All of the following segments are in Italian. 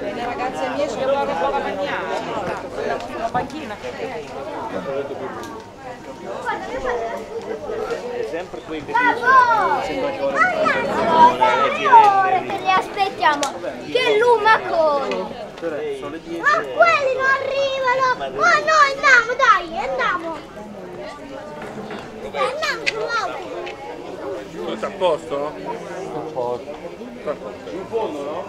Le ragazze mie devono un po' la mangiare, la panchina. È sempre quelli che che li aspettiamo. Che lumaconi. sono le 10. Ma quelli non arrivano. Ma no, andiamo, dai, andiamo. Dai, andiamo sull'auto. Tutto a posto? In fondo, no?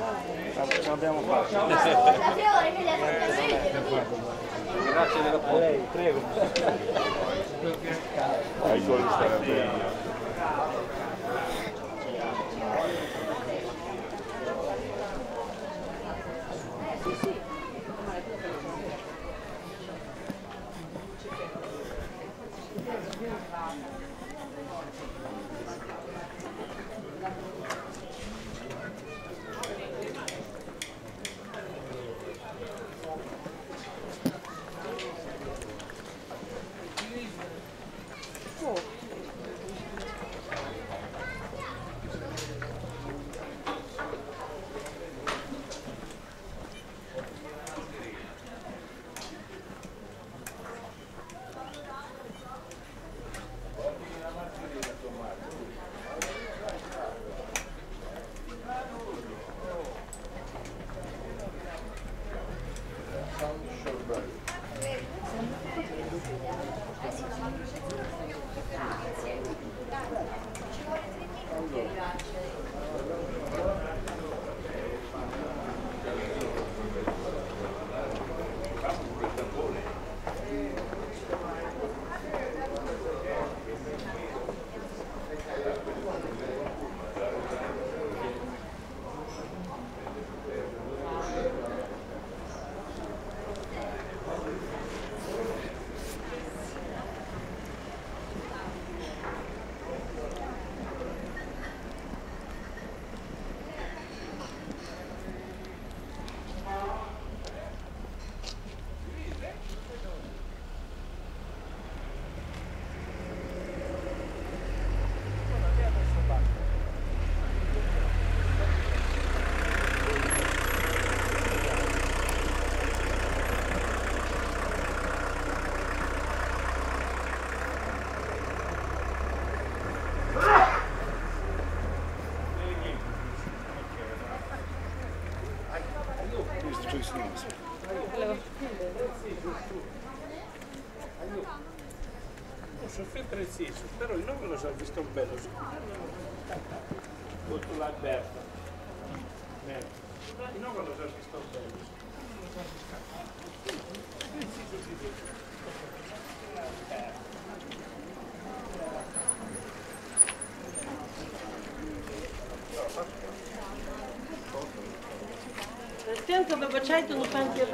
Ce l'abbiamo fatta. La fiore che li aspettiamo. Grazie della Lei, Allora. Un soffio preciso, però il nome lo so, visto un bello. Tutto l'Alberto. Il nome lo so, visto un bello. Preciso, preciso. Thank you. Христинка, вибачайте, ну пенсія.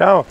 Ciao.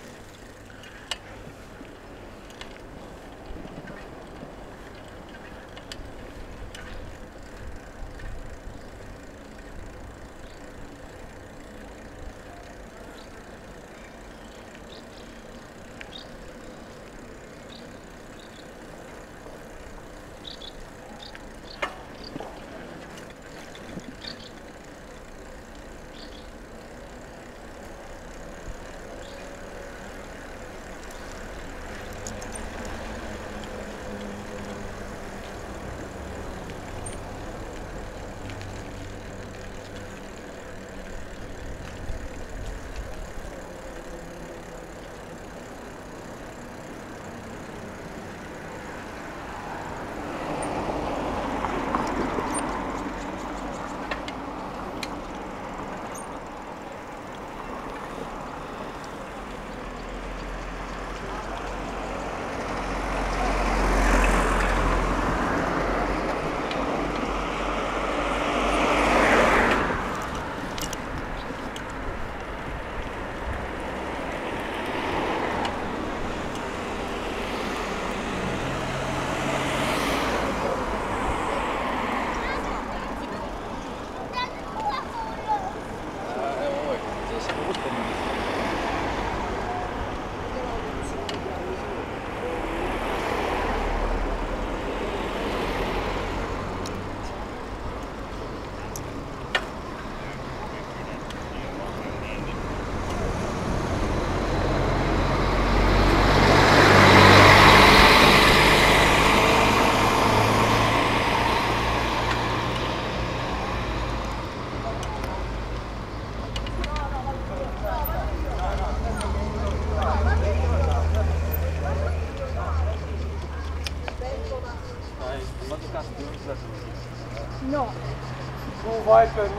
weiter.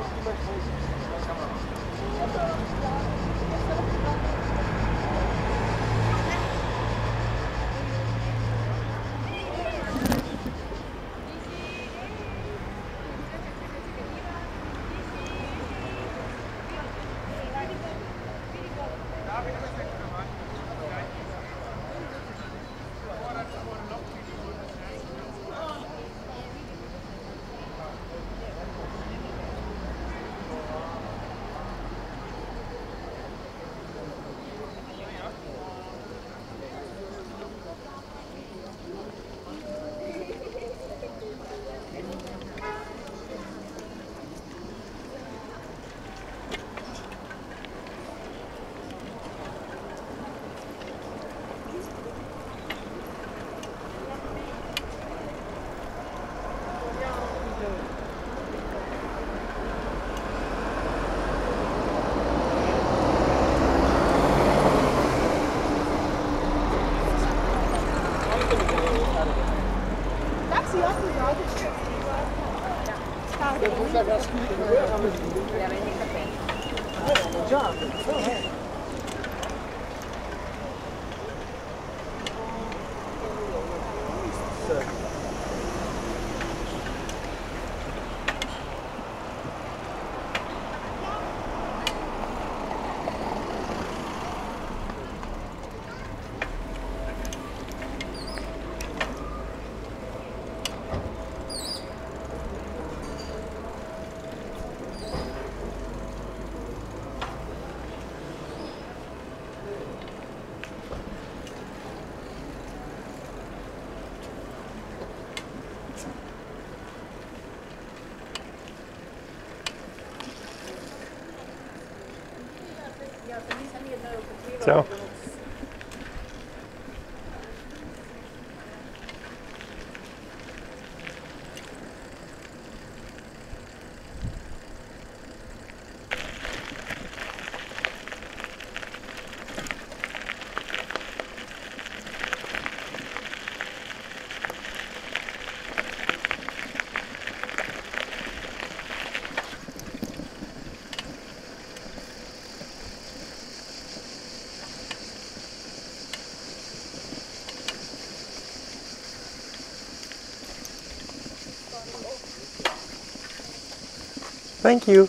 Ciao. Thank you.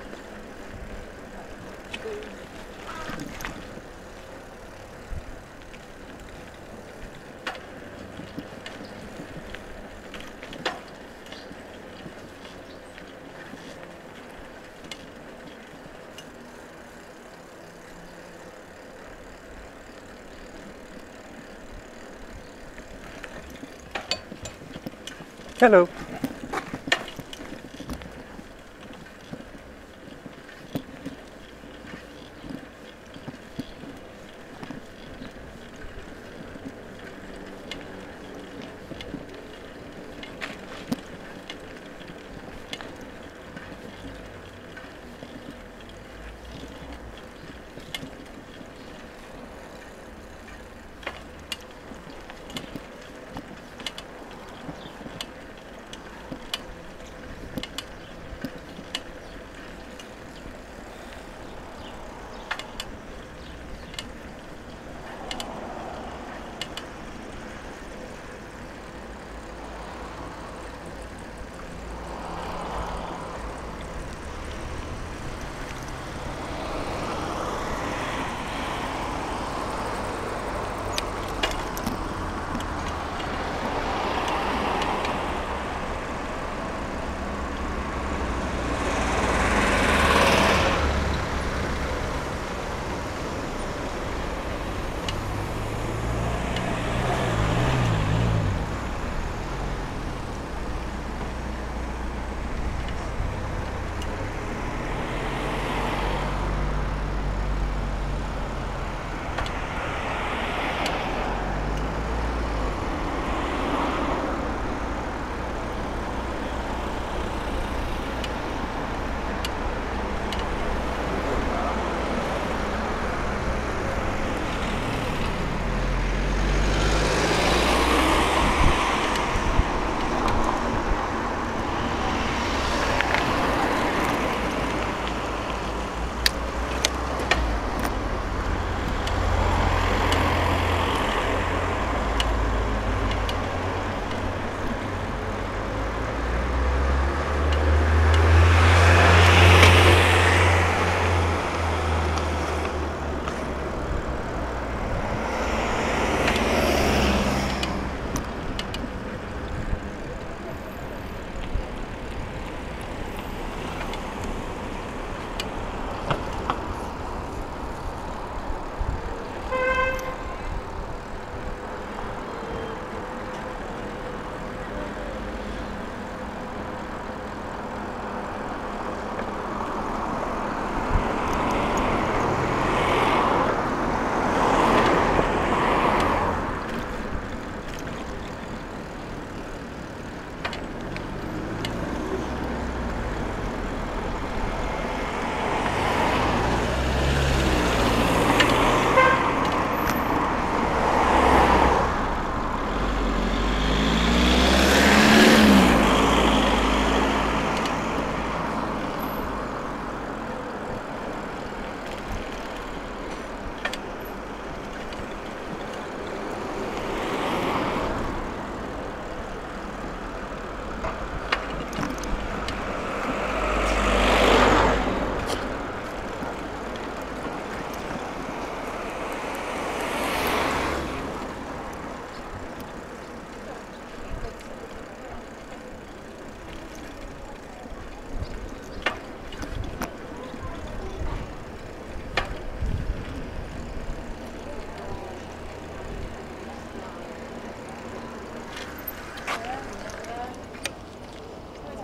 Hello.